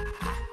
you